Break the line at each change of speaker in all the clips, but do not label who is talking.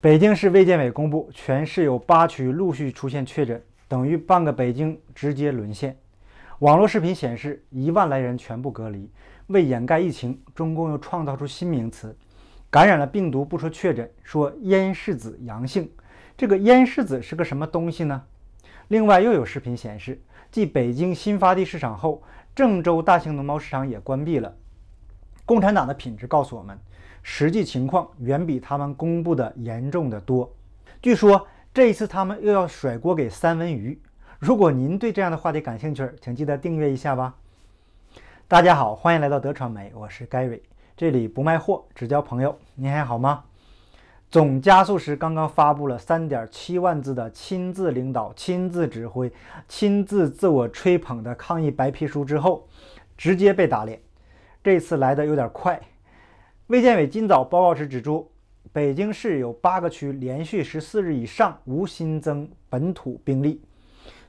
北京市卫健委公布，全市有八区陆续出现确诊，等于半个北京直接沦陷。网络视频显示，一万来人全部隔离。为掩盖疫情，中共又创造出新名词：感染了病毒不说确诊，说咽拭子阳性。这个咽拭子是个什么东西呢？另外又有视频显示，继北京新发地市场后，郑州大型农贸市场也关闭了。共产党的品质告诉我们。实际情况远比他们公布的严重的多。据说这一次他们又要甩锅给三文鱼。如果您对这样的话题感兴趣，请记得订阅一下吧。大家好，欢迎来到德传媒，我是 Gary，这里不卖货，只交朋友。您还好吗？总加速师刚刚发布了三点七万字的亲自领导、亲自指挥、亲自自我吹捧的抗疫白皮书之后，直接被打脸。这次来的有点快。卫健委今早报告时指出，北京市有八个区连续十四日以上无新增本土病例，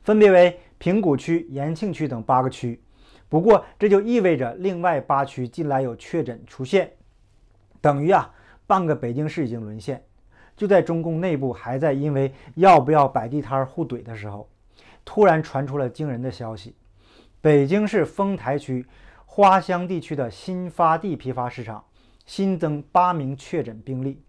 分别为平谷区、延庆区等八个区。不过，这就意味着另外八区近来有确诊出现，等于啊，半个北京市已经沦陷。就在中共内部还在因为要不要摆地摊互怼的时候，突然传出了惊人的消息：北京市丰台区花乡地区的新发地批发市场。新增八名确诊病例。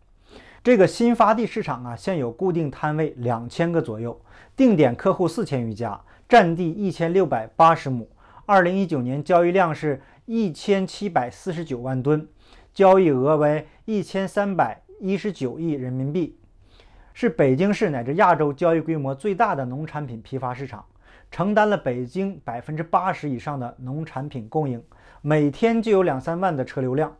这个新发地市场啊，现有固定摊位两千个左右，定点客户四千余家，占地一千六百八十亩。二零一九年交易量是一千七百四十九万吨，交易额为一千三百一十九亿人民币，是北京市乃至亚洲交易规模最大的农产品批发市场，承担了北京百分之八十以上的农产品供应，每天就有两三万的车流量。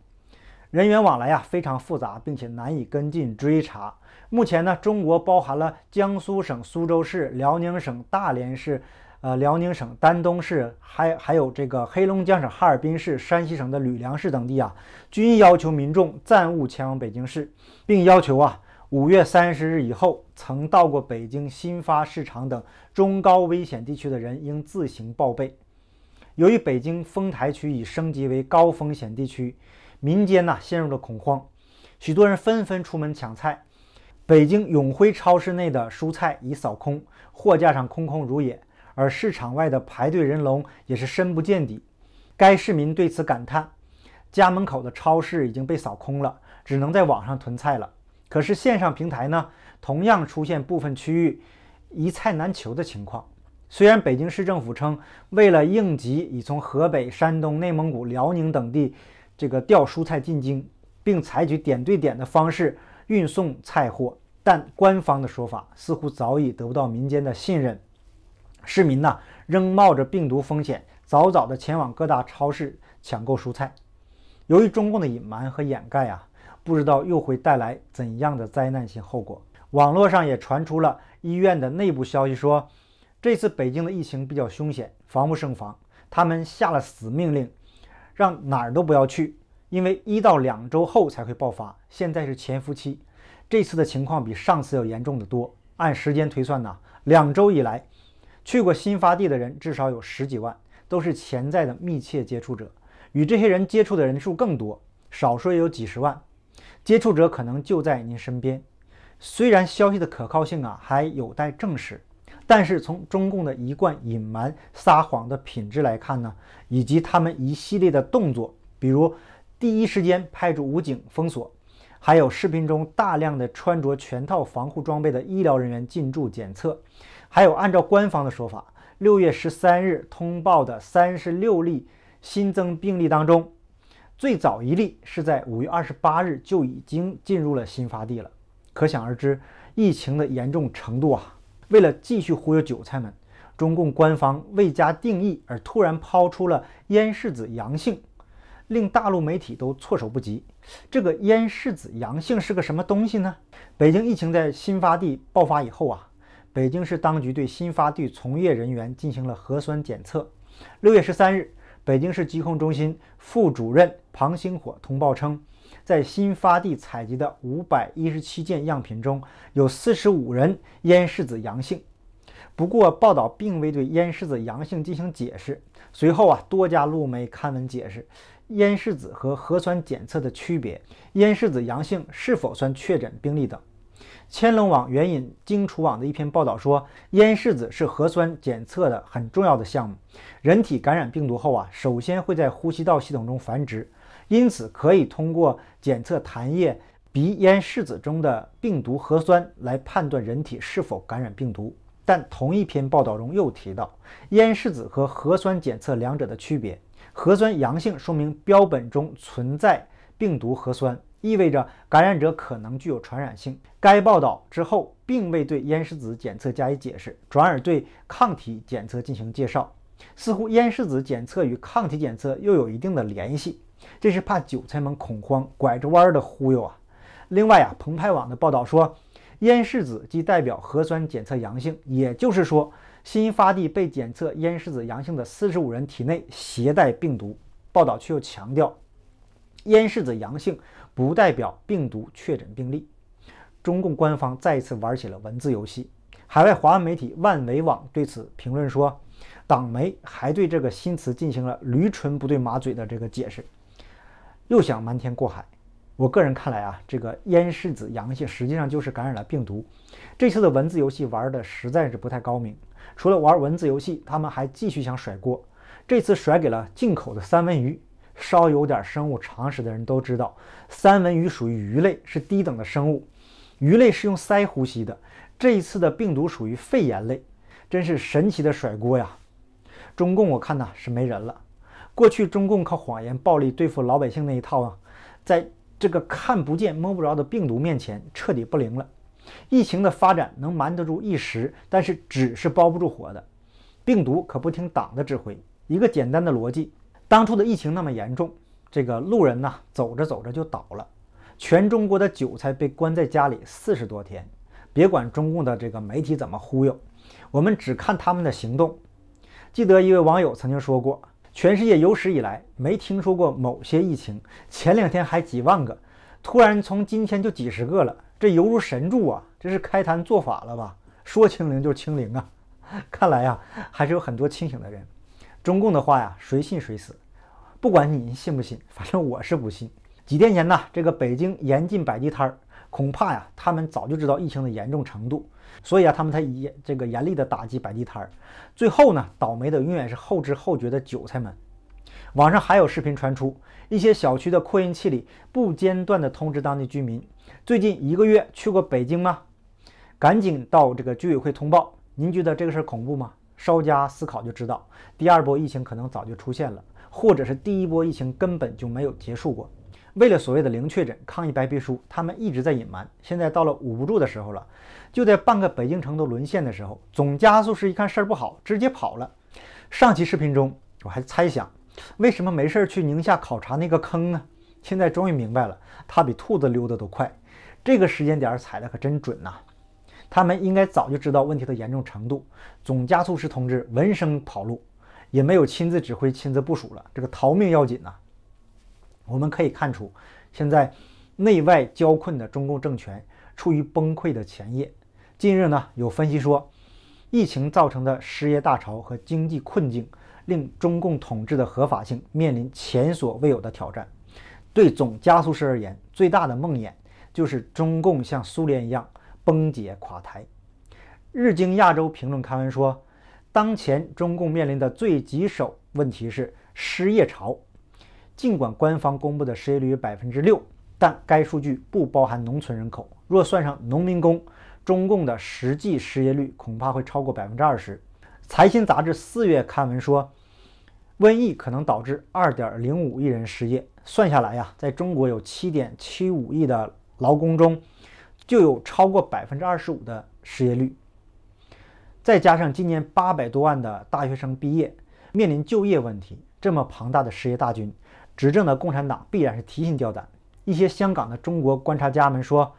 人员往来呀非常复杂，并且难以跟进追查。目前呢，中国包含了江苏省苏州市、辽宁省大连市、呃辽宁省丹东市，还还有这个黑龙江省哈尔滨市、山西省的吕梁市等地啊，均要求民众暂勿前往北京市，并要求啊五月三十日以后曾到过北京新发市场等中高危险地区的人应自行报备。由于北京丰台区已升级为高风险地区。民间呐陷入了恐慌，许多人纷纷出门抢菜。北京永辉超市内的蔬菜已扫空，货架上空空如也，而市场外的排队人龙也是深不见底。该市民对此感叹：家门口的超市已经被扫空了，只能在网上囤菜了。可是线上平台呢，同样出现部分区域一菜难求的情况。虽然北京市政府称，为了应急，已从河北、山东、内蒙古、辽宁等地。这个调蔬菜进京，并采取点对点的方式运送菜货，但官方的说法似乎早已得不到民间的信任。市民呢，仍冒着病毒风险，早早的前往各大超市抢购蔬菜。由于中共的隐瞒和掩盖啊，不知道又会带来怎样的灾难性后果。网络上也传出了医院的内部消息，说这次北京的疫情比较凶险，防不胜防，他们下了死命令。让哪儿都不要去，因为一到两周后才会爆发。现在是潜伏期，这次的情况比上次要严重的多。按时间推算呢，两周以来，去过新发地的人至少有十几万，都是潜在的密切接触者。与这些人接触的人数更多，少说也有几十万。接触者可能就在您身边。虽然消息的可靠性啊还有待证实。但是从中共的一贯隐瞒、撒谎的品质来看呢，以及他们一系列的动作，比如第一时间派出武警封锁，还有视频中大量的穿着全套防护装备的医疗人员进驻检测，还有按照官方的说法，六月十三日通报的三十六例新增病例当中，最早一例是在五月二十八日就已经进入了新发地了，可想而知疫情的严重程度啊。为了继续忽悠韭菜们，中共官方未加定义而突然抛出了咽拭子阳性，令大陆媒体都措手不及。这个咽拭子阳性是个什么东西呢？北京疫情在新发地爆发以后啊，北京市当局对新发地从业人员进行了核酸检测。六月十三日，北京市疾控中心副主任庞星火通报称，在新发地采集的五百一十七件样品中有四十五人咽拭子阳性。不过，报道并未对咽拭子阳性进行解释。随后啊，多家路媒刊文解释咽拭子和核酸检测的区别，咽拭子阳性是否算确诊病例等。千龙网援引荆楚网的一篇报道说，咽拭子是核酸检测的很重要的项目。人体感染病毒后啊，首先会在呼吸道系统中繁殖，因此可以通过检测痰液、鼻咽拭子中的病毒核酸来判断人体是否感染病毒。但同一篇报道中又提到，咽拭子和核酸检测两者的区别：核酸阳性说明标本中存在病毒核酸。意味着感染者可能具有传染性。该报道之后并未对咽拭子检测加以解释，转而对抗体检测进行介绍。似乎咽拭子检测与抗体检测又有一定的联系，这是怕韭菜们恐慌，拐着弯儿的忽悠啊。另外啊，澎湃网的报道说，咽拭子即代表核酸检测阳性，也就是说，新发地被检测咽拭子阳性的四十五人体内携带病毒。报道却又强调，咽拭子阳性。不代表病毒确诊病例。中共官方再一次玩起了文字游戏。海外华文媒体万维网对此评论说，党媒还对这个新词进行了驴唇不对马嘴的这个解释，又想瞒天过海。我个人看来啊，这个咽拭子阳性实际上就是感染了病毒。这次的文字游戏玩的实在是不太高明。除了玩文字游戏，他们还继续想甩锅，这次甩给了进口的三文鱼。稍有点生物常识的人都知道，三文鱼属于鱼类，是低等的生物。鱼类是用鳃呼吸的。这一次的病毒属于肺炎类，真是神奇的甩锅呀！中共我看呐是没人了。过去中共靠谎言暴力对付老百姓那一套啊，在这个看不见摸不着的病毒面前彻底不灵了。疫情的发展能瞒得住一时，但是纸是包不住火的。病毒可不听党的指挥。一个简单的逻辑。当初的疫情那么严重，这个路人呢走着走着就倒了，全中国的韭菜被关在家里四十多天。别管中共的这个媒体怎么忽悠，我们只看他们的行动。记得一位网友曾经说过，全世界有史以来没听说过某些疫情，前两天还几万个，突然从今天就几十个了，这犹如神助啊！这是开坛做法了吧？说清零就清零啊！看来呀，还是有很多清醒的人。中共的话呀，谁信谁死。不管你信不信，反正我是不信。几天前呢，这个北京严禁摆地摊儿，恐怕呀，他们早就知道疫情的严重程度，所以啊，他们才严这个严厉的打击摆地摊儿。最后呢，倒霉的永远是后知后觉的韭菜们。网上还有视频传出，一些小区的扩音器里不间断的通知当地居民：最近一个月去过北京吗？赶紧到这个居委会通报。您觉得这个事儿恐怖吗？稍加思考就知道，第二波疫情可能早就出现了，或者是第一波疫情根本就没有结束过。为了所谓的零确诊抗疫白皮书，他们一直在隐瞒。现在到了捂不住的时候了，就在半个北京城都沦陷的时候，总加速师一看事儿不好，直接跑了。上期视频中我还猜想，为什么没事去宁夏考察那个坑呢？现在终于明白了，他比兔子溜得都快。这个时间点踩的可真准呐！他们应该早就知道问题的严重程度，总加速师同志闻声跑路，也没有亲自指挥、亲自部署了。这个逃命要紧呐！我们可以看出，现在内外交困的中共政权处于崩溃的前夜。近日呢，有分析说，疫情造成的失业大潮和经济困境，令中共统治的合法性面临前所未有的挑战。对总加速师而言，最大的梦魇就是中共像苏联一样。崩解垮台。日经亚洲评论刊文说，当前中共面临的最棘手问题是失业潮。尽管官方公布的失业率百分之六，但该数据不包含农村人口。若算上农民工，中共的实际失业率恐怕会超过百分之二十。财新杂志四月刊文说，瘟疫可能导致二点零五亿人失业。算下来呀，在中国有七点七五亿的劳工中。就有超过百分之二十五的失业率，再加上今年八百多万的大学生毕业，面临就业问题，这么庞大的失业大军，执政的共产党必然是提心吊胆。一些香港的中国观察家们说，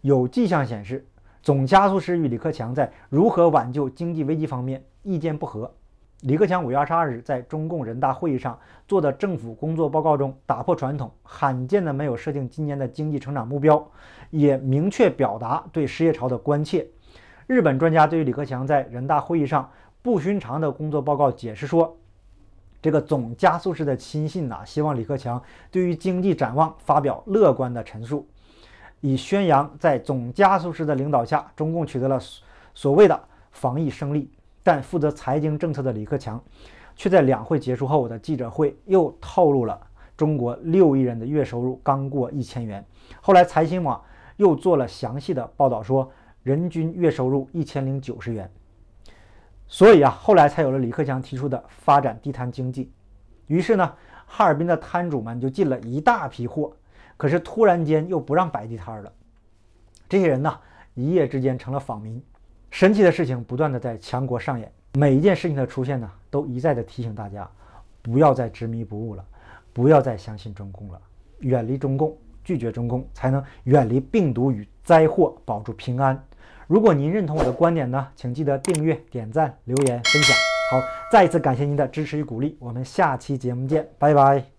有迹象显示，总加速师与李克强在如何挽救经济危机方面意见不合。李克强五月二十二日在中共人大会议上做的政府工作报告中，打破传统，罕见的没有设定今年的经济成长目标，也明确表达对失业潮的关切。日本专家对于李克强在人大会议上不寻常的工作报告解释说，这个总加速师的亲信呐，希望李克强对于经济展望发表乐观的陈述。以宣扬在总加速师的领导下，中共取得了所谓的防疫胜利。但负责财经政策的李克强，却在两会结束后的记者会又透露了中国六亿人的月收入刚过一千元。后来财新网又做了详细的报道，说人均月收入一千零九十元。所以啊，后来才有了李克强提出的发展地摊经济。于是呢，哈尔滨的摊主们就进了一大批货，可是突然间又不让摆地摊了。这些人呢，一夜之间成了访民。神奇的事情不断的在强国上演，每一件事情的出现呢，都一再的提醒大家，不要再执迷不悟了，不要再相信中共了，远离中共，拒绝中共，才能远离病毒与灾祸，保住平安。如果您认同我的观点呢，请记得订阅、点赞、留言、分享。好，再一次感谢您的支持与鼓励，我们下期节目见，拜拜。